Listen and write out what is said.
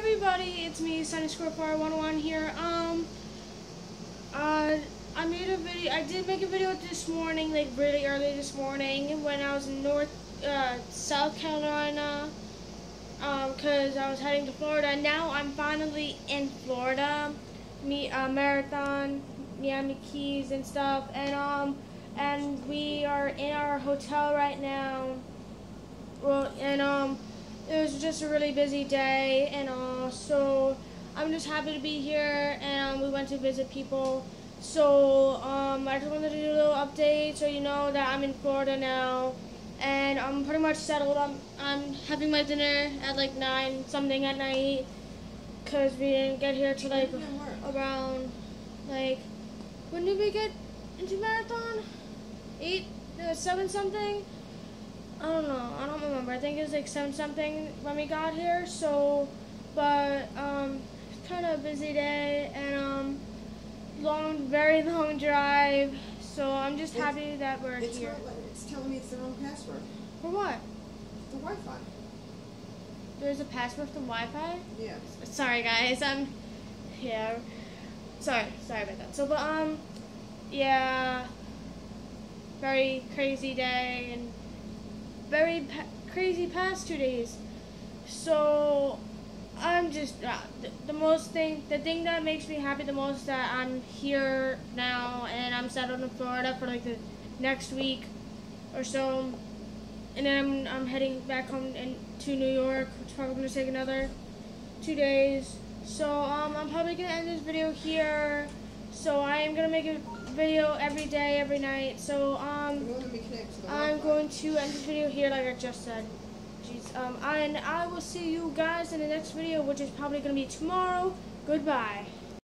everybody, it's me, Sunny Square 101 here. Um, uh, I made a video, I did make a video this morning, like really early this morning, when I was in North, uh, South Carolina, um, cause I was heading to Florida. Now I'm finally in Florida, me, uh, Marathon, Miami Keys and stuff, and, um, and we are in our hotel right now, well, and, um, it was just a really busy day and all. So I'm just happy to be here, and we went to visit people. So um, I just wanted to do a little update so you know that I'm in Florida now, and I'm pretty much settled. I'm I'm having my dinner at like nine something at night, cause we didn't get here till like around like when did we get into marathon? Eight, uh, seven something. I don't know. I don't remember. I think it was like seven something when we got here. So, but um, kind of a busy day and um, long, very long drive. So I'm just It's- happy that we're It's here. not it's telling me it's the wrong password. For what? The Wi-Fi. There's a password for Wi-Fi. Yeah. Sorry guys. Um, yeah. Sorry, sorry about that. So, but um, yeah. Very crazy day and very pa- crazy past two days. So I'm just uh, the, the most thing, the thing that makes me happy the most that I'm here now and I'm settled in Florida for like the next week or so, and then I'm, I'm heading back home in, to New York, which probably gonna take another two days. So um, I'm probably gonna end this video here. So I am gonna make a video every day, every night. So um. You want me to connect to the I'm going to end this video here, like I just said. Jeez. Um, and I will see you guys in the next video, which is probably going to be tomorrow. Goodbye.